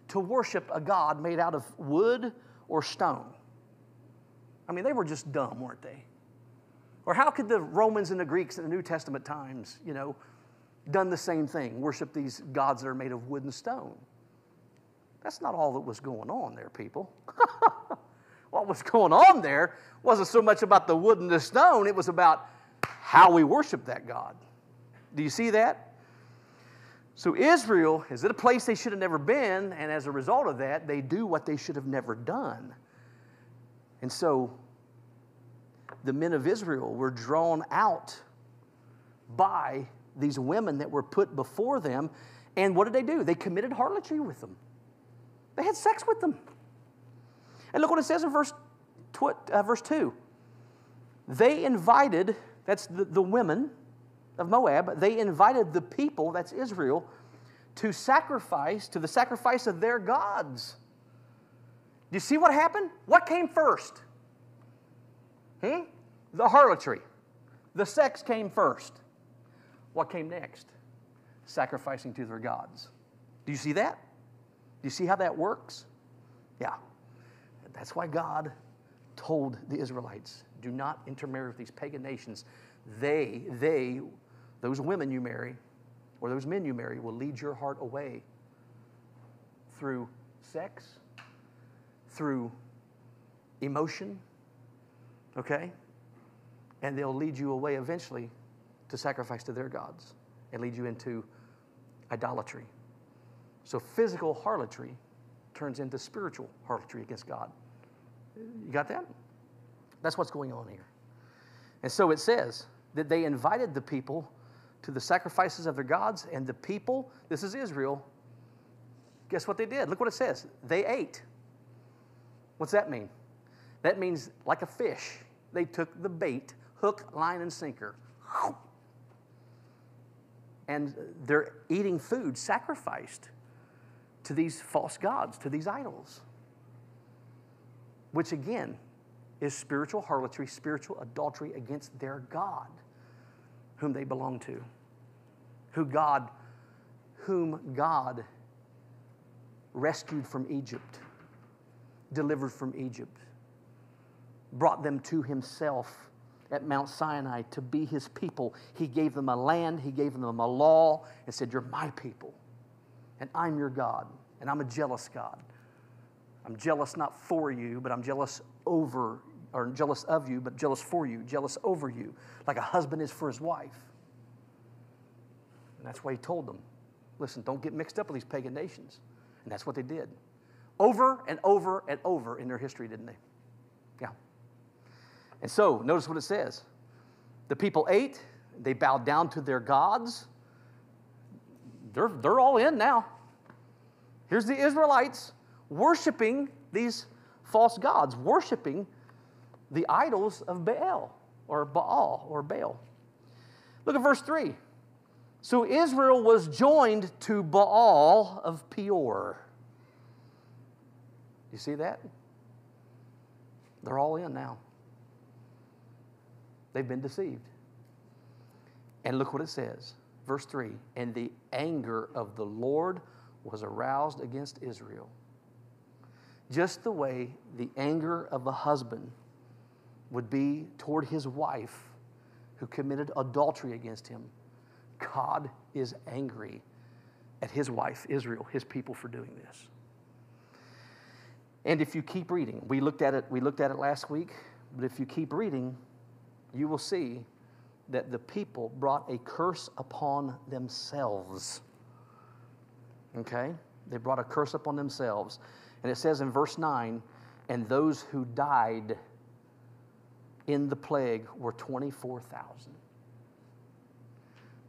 to worship a God made out of wood or stone? I mean, they were just dumb, weren't they? Or how could the Romans and the Greeks in the New Testament times, you know, done the same thing, worship these gods that are made of wood and stone? That's not all that was going on there, people. what was going on there wasn't so much about the wood and the stone, it was about how we worship that God. Do you see that? So Israel is at a place they should have never been, and as a result of that, they do what they should have never done. And so the men of Israel were drawn out by these women that were put before them. And what did they do? They committed harlotry with them. They had sex with them. And look what it says in verse, tw- uh, verse 2. They invited, that's the, the women of Moab, they invited the people, that's Israel, to sacrifice, to the sacrifice of their gods. Do you see what happened? What came first? Hmm? The harlotry. The sex came first. What came next? Sacrificing to their gods. Do you see that? Do you see how that works? Yeah. That's why God told the Israelites, do not intermarry with these pagan nations. They, they, those women you marry, or those men you marry, will lead your heart away through sex, through emotion, okay? And they'll lead you away eventually to sacrifice to their gods and lead you into idolatry. So physical harlotry turns into spiritual harlotry against God. You got that? That's what's going on here. And so it says that they invited the people to the sacrifices of their gods, and the people, this is Israel, guess what they did? Look what it says. They ate. What's that mean? That means like a fish, they took the bait, hook, line, and sinker. And they're eating food sacrificed to these false gods, to these idols, which again is spiritual harlotry, spiritual adultery against their God, whom they belong to, who God, whom God rescued from Egypt, delivered from Egypt, brought them to Himself at Mount Sinai to be His people. He gave them a land, He gave them a law, and said, You're my people, and I'm your God, and I'm a jealous God. I'm jealous not for you, but I'm jealous over, or jealous of you, but jealous for you, jealous over you, like a husband is for his wife. And that's why he told them, listen, don't get mixed up with these pagan nations. And that's what they did. Over and over and over in their history, didn't they? Yeah. And so, notice what it says. The people ate, they bowed down to their gods. They're, they're all in now. Here's the Israelites worshiping these false gods, worshiping the idols of Baal or Baal or Baal. Look at verse 3. So Israel was joined to Baal of Peor. You see that? They're all in now. They've been deceived. And look what it says. Verse 3 And the anger of the Lord was aroused against Israel. Just the way the anger of a husband would be toward his wife who committed adultery against him, God is angry at his wife, Israel, his people, for doing this. And if you keep reading, we looked at it, we looked at it last week, but if you keep reading, you will see that the people brought a curse upon themselves. Okay? They brought a curse upon themselves. And it says in verse 9, and those who died in the plague were 24,000.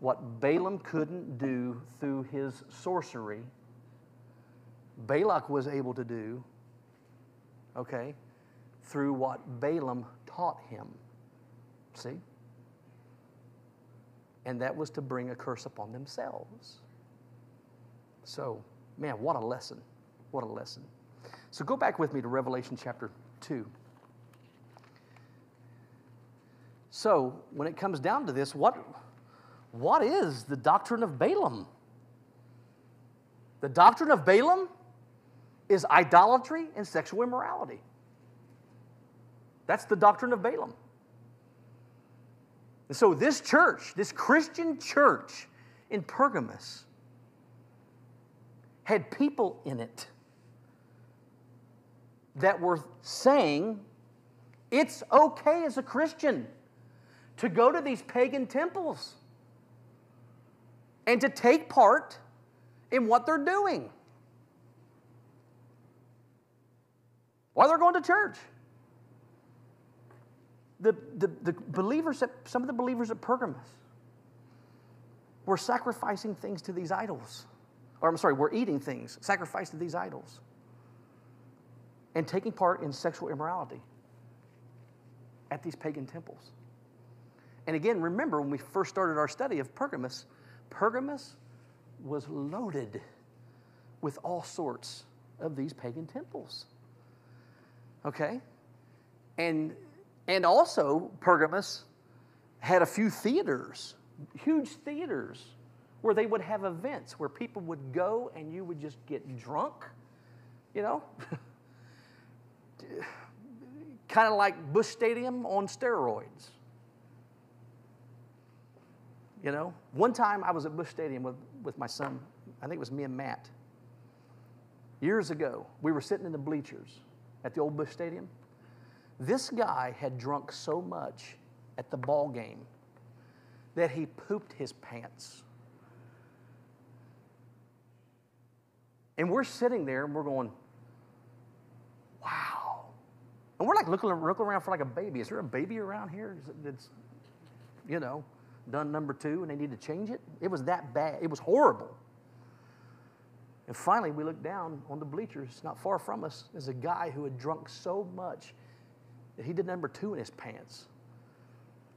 What Balaam couldn't do through his sorcery, Balak was able to do, okay, through what Balaam taught him. See? And that was to bring a curse upon themselves. So, man, what a lesson. What a lesson. So go back with me to Revelation chapter 2. So, when it comes down to this, what, what is the doctrine of Balaam? The doctrine of Balaam is idolatry and sexual immorality. That's the doctrine of Balaam. And so, this church, this Christian church in Pergamos, had people in it that were saying it's okay as a Christian to go to these pagan temples and to take part in what they're doing. While they're going to church. The, the, the believers, at, some of the believers at Pergamos were sacrificing things to these idols. Or I'm sorry, were eating things sacrificed to these idols and taking part in sexual immorality at these pagan temples. And again, remember when we first started our study of Pergamos, Pergamos was loaded with all sorts of these pagan temples. Okay? And, and also, Pergamos had a few theaters, huge theaters, where they would have events where people would go and you would just get drunk, you know? kind of like Busch Stadium on steroids. You know, one time I was at Busch Stadium with, with my son, I think it was me and Matt. Years ago, we were sitting in the bleachers at the old Busch Stadium. This guy had drunk so much at the ball game that he pooped his pants. And we're sitting there and we're going, wow. And we're like looking, looking around for like a baby. Is there a baby around here that's, you know, done number two and they need to change it. It was that bad. It was horrible. And finally, we looked down on the bleachers, not far from us, is a guy who had drunk so much that he did number two in his pants.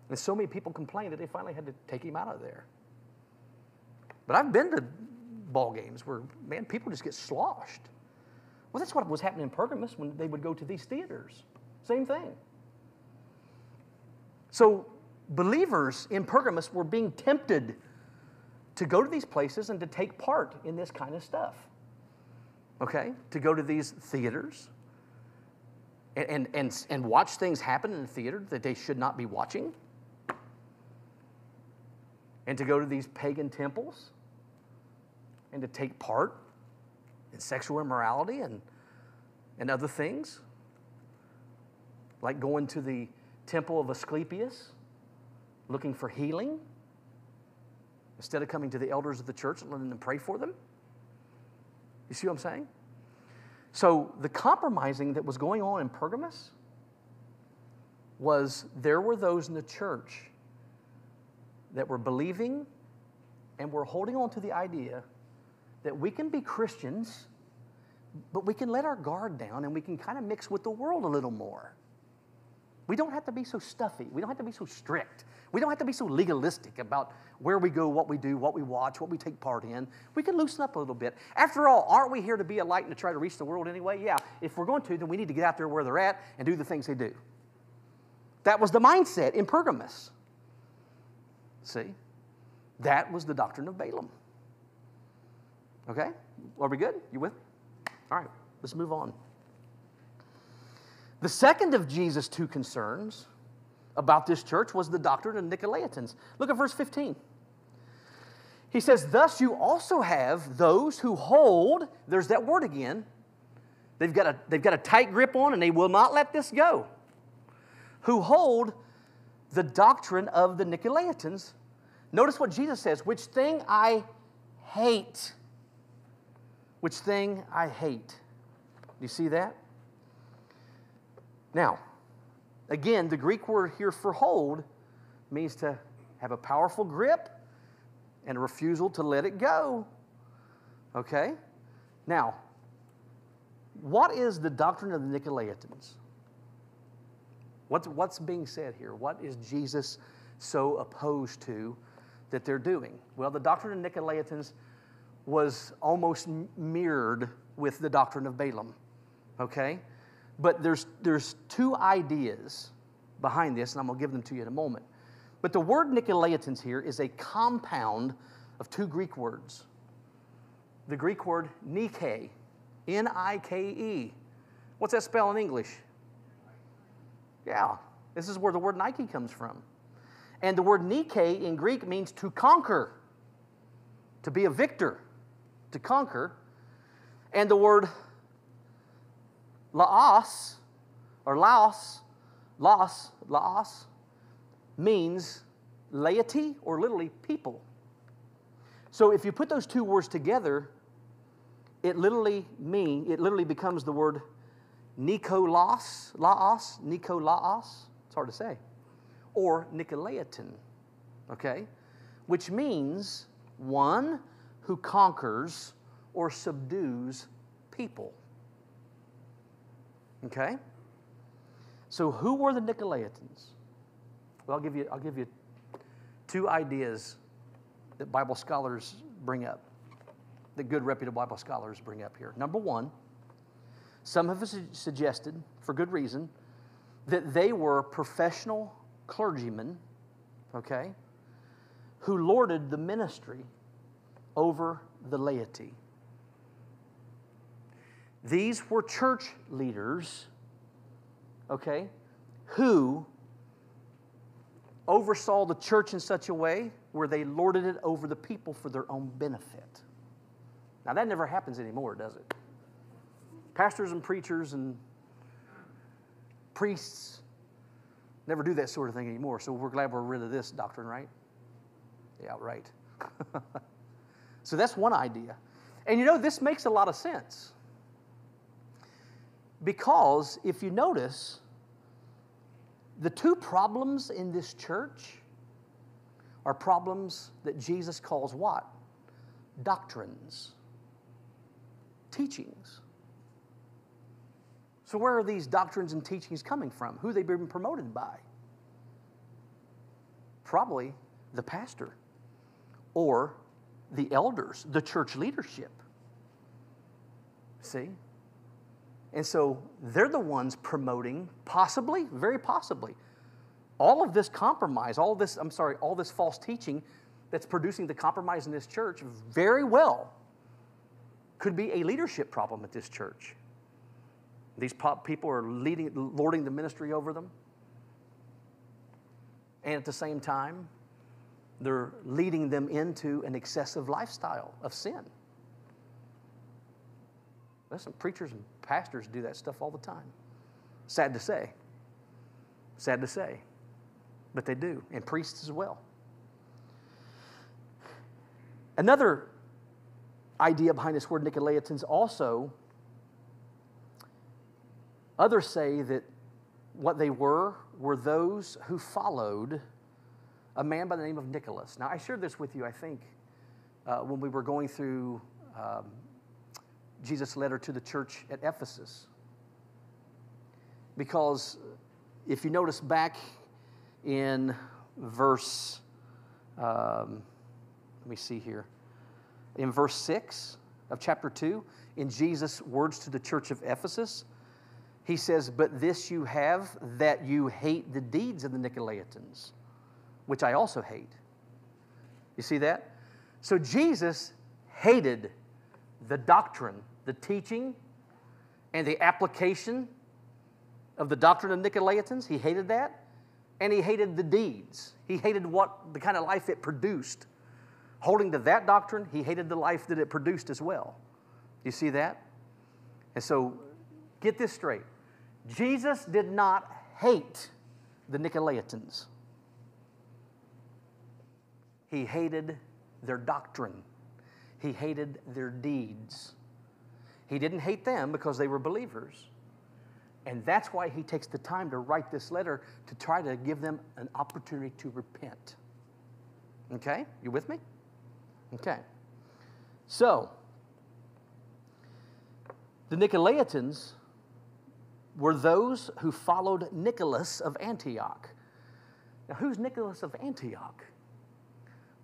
And so many people complained that they finally had to take him out of there. But I've been to ball games where, man, people just get sloshed. Well, that's what was happening in Pergamos when they would go to these theaters. Same thing. So believers in Pergamos were being tempted to go to these places and to take part in this kind of stuff. Okay? To go to these theaters and, and, and, and watch things happen in the theater that they should not be watching. And to go to these pagan temples and to take part in sexual immorality and, and other things, like going to the temple of Asclepius looking for healing instead of coming to the elders of the church and letting them pray for them? You see what I'm saying? So the compromising that was going on in Pergamos was there were those in the church that were believing and were holding on to the idea that we can be Christians, but we can let our guard down and we can kind of mix with the world a little more. We don't have to be so stuffy. We don't have to be so strict. We don't have to be so legalistic about where we go, what we do, what we watch, what we take part in. We can loosen up a little bit. After all, aren't we here to be a light and to try to reach the world anyway? Yeah, if we're going to, then we need to get out there where they're at and do the things they do. That was the mindset in Pergamos. See? That was the doctrine of Balaam. Okay? Are we good? You with? All right, let's move on. The second of Jesus' two concerns about this church was the doctrine of Nicolaitans. Look at verse 15. He says, Thus you also have those who hold, there's that word again, they've got a, they've got a tight grip on and they will not let this go, who hold the doctrine of the Nicolaitans. Notice what Jesus says, which thing I hate. which thing I hate. Do you see that? Now, again, the Greek word here for hold means to have a powerful grip and a refusal to let it go. Okay? Now, what is the doctrine of the Nicolaitans? What's, what's being said here? What is Jesus so opposed to that they're doing? Well, the doctrine of Nicolaitans was almost mirrored with the doctrine of Balaam. Okay? But there's, there's two ideas behind this, and I'm going to give them to you in a moment. But the word Nicolaitans here is a compound of two Greek words. The Greek word Nike, N I K E. What's that spell in English? Yeah, this is where the word Nike comes from. And the word Nike in Greek means to conquer, to be a victor, to conquer. And the word laos, or laos, laos, laos, means laity or literally people. So if you put those two words together, it literally mean it literally becomes the word Nikolaos, Laos, Nikolaos, it's hard to say, or Nicolaitan, okay? Which means one who conquers or subdues people. Okay? So who were the Nicolaitans? Well, I'll give you, I'll give you two ideas that Bible scholars bring up, that good reputable Bible scholars bring up here. Number one, some have suggested, for good reason, that they were professional clergymen, okay, who lorded the ministry over the laity. These were church leaders, okay, who oversaw the church in such a way where they lorded it over the people for their own benefit. Now, that never happens anymore, does it? Pastors and preachers and priests never do that sort of thing anymore, so we're glad we're rid of this doctrine, right? Yeah, right. so that's one idea. And you know, this makes a lot of sense. Because if you notice, the two problems in this church are problems that Jesus calls what? Doctrines, teachings. So, where are these doctrines and teachings coming from? Who they've been promoted by? Probably the pastor or the elders, the church leadership. See? And so they're the ones promoting, possibly, very possibly, all of this compromise, all this, I'm sorry, all this false teaching that's producing the compromise in this church very well could be a leadership problem at this church. These people are leading, lording the ministry over them. And at the same time, they're leading them into an excessive lifestyle of sin. Listen, preachers and pastors do that stuff all the time. Sad to say. Sad to say. But they do, and priests as well. Another idea behind this word Nicolaitans also, others say that what they were were those who followed a man by the name of Nicholas. Now, I shared this with you, I think, uh, when we were going through um, Jesus' letter to the church at Ephesus. Because if you notice back in verse, um, let me see here, in verse 6 of chapter 2, in Jesus' words to the church of Ephesus, he says, But this you have, that you hate the deeds of the Nicolaitans, which I also hate. You see that? So Jesus hated the doctrine the teaching and the application of the doctrine of Nicolaitans. He hated that. And he hated the deeds. He hated what the kind of life it produced. Holding to that doctrine, he hated the life that it produced as well. You see that? And so, get this straight Jesus did not hate the Nicolaitans, he hated their doctrine, he hated their deeds. He didn't hate them because they were believers. And that's why he takes the time to write this letter to try to give them an opportunity to repent. Okay? You with me? Okay. So, the Nicolaitans were those who followed Nicholas of Antioch. Now, who's Nicholas of Antioch?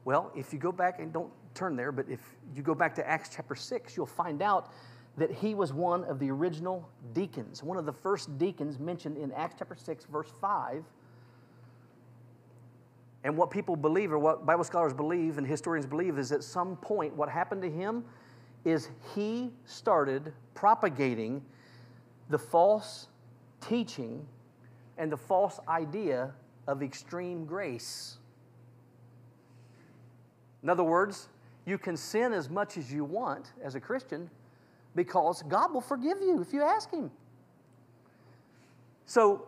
Well, if you go back and don't turn there, but if you go back to Acts chapter 6, you'll find out that he was one of the original deacons, one of the first deacons mentioned in Acts chapter 6, verse 5. And what people believe, or what Bible scholars believe and historians believe, is at some point what happened to him is he started propagating the false teaching and the false idea of extreme grace. In other words, you can sin as much as you want as a Christian, because God will forgive you if you ask Him. So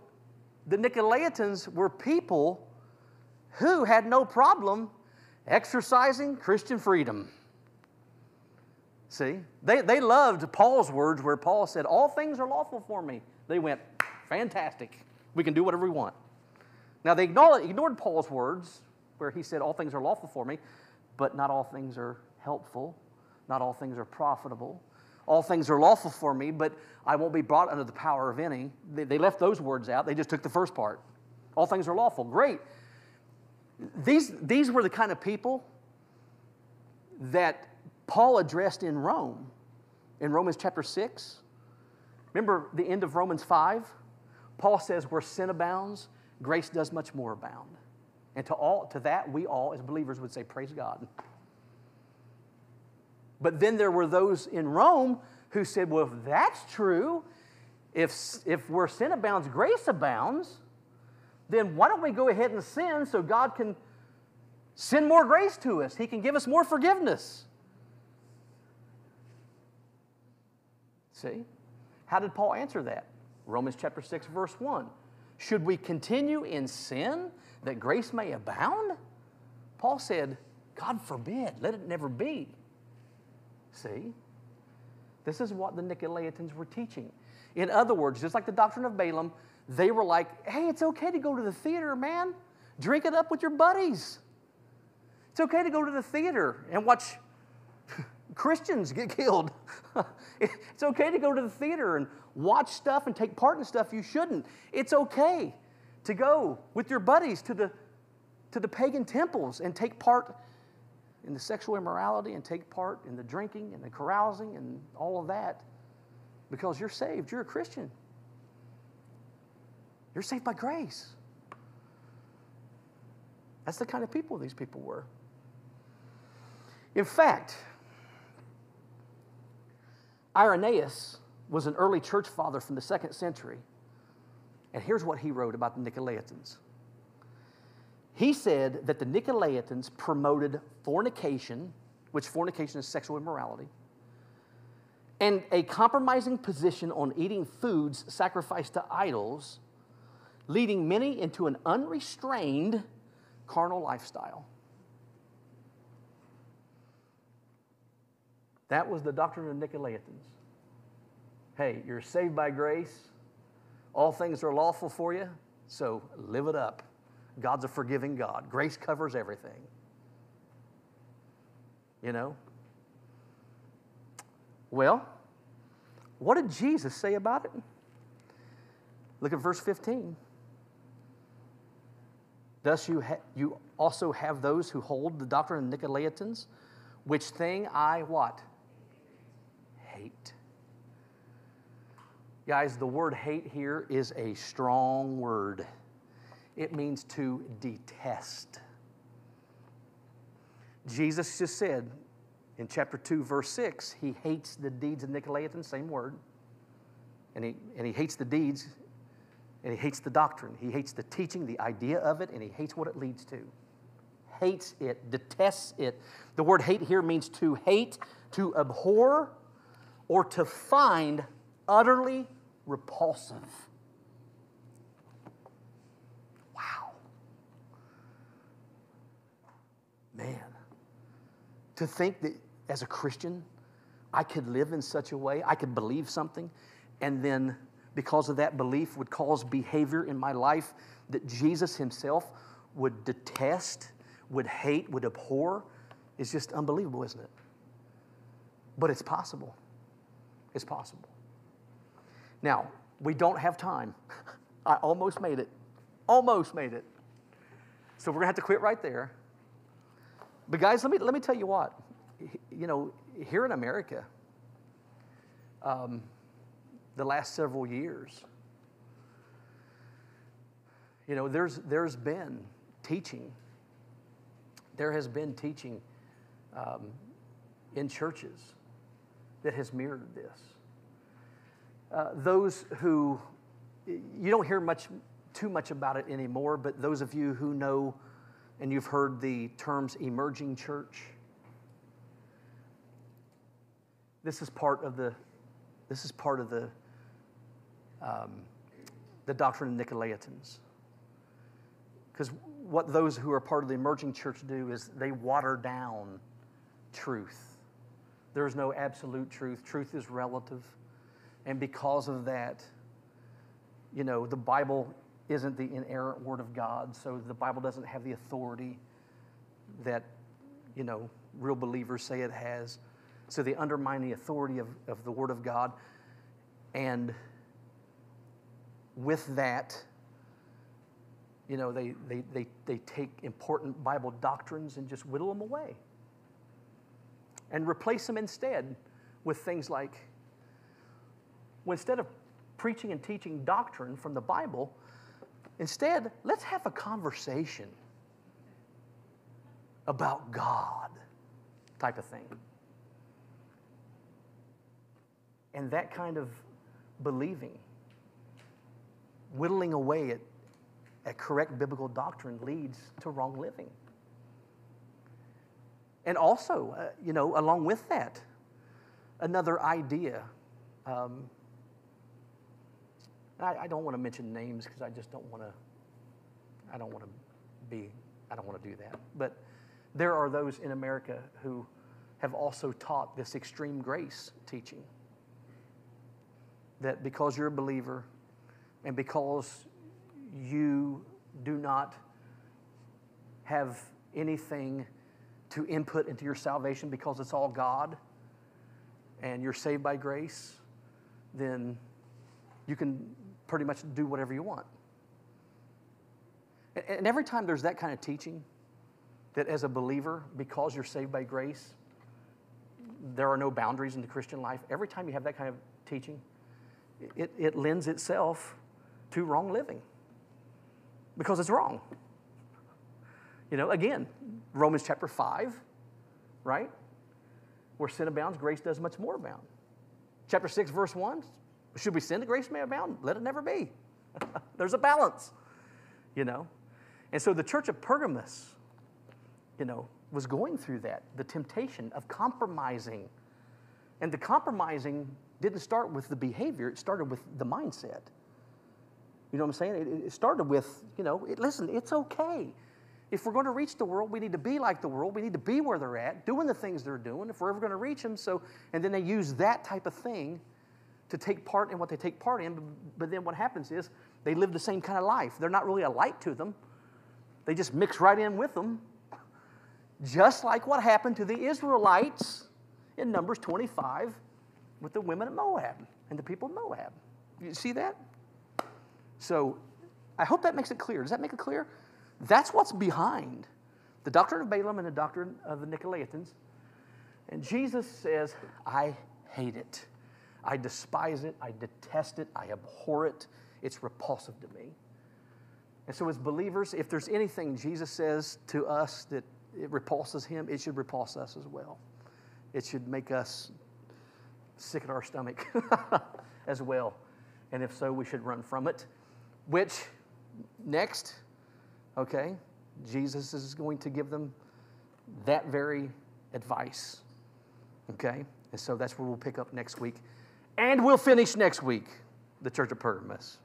the Nicolaitans were people who had no problem exercising Christian freedom. See, they, they loved Paul's words where Paul said, All things are lawful for me. They went, Fantastic. We can do whatever we want. Now, they ignored, ignored Paul's words where he said, All things are lawful for me, but not all things are helpful. Not all things are profitable. All things are lawful for me, but I won't be brought under the power of any. They, they left those words out. They just took the first part. All things are lawful. Great. These, these were the kind of people that Paul addressed in Rome, in Romans chapter 6. Remember the end of Romans 5? Paul says, Where sin abounds, grace does much more abound. And to, all, to that, we all, as believers, would say, Praise God. But then there were those in Rome who said, well, if that's true, if, if where sin abounds, grace abounds, then why don't we go ahead and sin so God can send more grace to us? He can give us more forgiveness. See? How did Paul answer that? Romans chapter 6, verse 1. Should we continue in sin that grace may abound? Paul said, God forbid, let it never be. See? This is what the Nicolaitans were teaching. In other words, just like the doctrine of Balaam, they were like, hey, it's okay to go to the theater, man. Drink it up with your buddies. It's okay to go to the theater and watch Christians get killed. it's okay to go to the theater and watch stuff and take part in stuff you shouldn't. It's okay to go with your buddies to the, to the pagan temples and take part in the sexual immorality and take part in the drinking and the carousing and all of that because you're saved. You're a Christian. You're saved by grace. That's the kind of people these people were. In fact, Irenaeus was an early church father from the second century. And here's what he wrote about the Nicolaitans. He said that the Nicolaitans promoted fornication, which fornication is sexual immorality, and a compromising position on eating foods sacrificed to idols, leading many into an unrestrained carnal lifestyle. That was the doctrine of Nicolaitans. Hey, you're saved by grace. All things are lawful for you, so live it up. God's a forgiving God. Grace covers everything. You know? Well, what did Jesus say about it? Look at verse 15. Thus you, ha- you also have those who hold the doctrine of Nicolaitans, which thing I what? Hate. Guys, the word hate here is a strong word it means to detest. Jesus just said in chapter 2, verse 6, he hates the deeds of Nicolaitans, same word. And he, and he hates the deeds, and he hates the doctrine. He hates the teaching, the idea of it, and he hates what it leads to. Hates it, detests it. The word hate here means to hate, to abhor, or to find utterly repulsive. Man, to think that as a Christian, I could live in such a way, I could believe something, and then because of that belief would cause behavior in my life that Jesus himself would detest, would hate, would abhor, is just unbelievable, isn't it? But it's possible. It's possible. Now, we don't have time. I almost made it. Almost made it. So we're going to have to quit right there. But, guys, let me, let me tell you what. You know, here in America, um, the last several years, you know, there's, there's been teaching. There has been teaching um, in churches that has mirrored this. Uh, those who, you don't hear much, too much about it anymore, but those of you who know and you've heard the terms emerging church, this is part of the, this is part of the, um, the doctrine of Nicolaitans. Because what those who are part of the emerging church do is they water down truth. There is no absolute truth, truth is relative. And because of that, you know, the Bible isn't the inerrant word of God, so the Bible doesn't have the authority that, you know, real believers say it has. So they undermine the authority of, of the word of God. And with that, you know, they, they, they, they take important Bible doctrines and just whittle them away and replace them instead with things like, well, instead of preaching and teaching doctrine from the Bible, instead, let's have a conversation about God type of thing. And that kind of believing, whittling away at, at correct biblical doctrine leads to wrong living. And also, uh, you know, along with that, another idea. Um, I, I, don't want to mention names because I just don't want to. I don't want to be. I don't want to do that. But there are those in America who have also taught this extreme grace teaching. That because you're a believer, and because you do not have anything to input into your salvation because it's all God and you're saved by grace, then you can pretty much do whatever you want. And every time there's that kind of teaching, that as a believer, because you're saved by grace, there are no boundaries in the Christian life, every time you have that kind of teaching, it, it lends itself to wrong living because it's wrong. You know, again, Romans chapter 5, right? Where sin abounds, grace does much more abound. Chapter 6, verse 1, should we sin that grace may abound? Let it never be. There's a balance, you know. And so the church of Pergamos, you know, was going through that, the temptation of compromising. And the compromising didn't start with the behavior, it started with the mindset. You know what I'm saying? It, it started with, you know, it, listen, it's okay if we're going to reach the world, we need to be like the world. We need to be where they're at, doing the things they're doing, if we're ever going to reach them. So, and then they use that type of thing to take part in what they take part in. But then what happens is they live the same kind of life. They're not really a light to them. They just mix right in with them. Just like what happened to the Israelites in Numbers 25 with the women of Moab and the people of Moab. You see that? So I hope that makes it clear. Does that make it clear? That's what's behind the doctrine of Balaam and the doctrine of the Nicolaitans. And Jesus says, I hate it. I despise it. I detest it. I abhor it. It's repulsive to me. And so, as believers, if there's anything Jesus says to us that it repulses him, it should repulse us as well. It should make us sick at our stomach as well. And if so, we should run from it. Which, next, Okay? Jesus is going to give them that very advice. Okay? And so that's where we'll pick up next week. And we'll finish next week, the Church of Pergamos.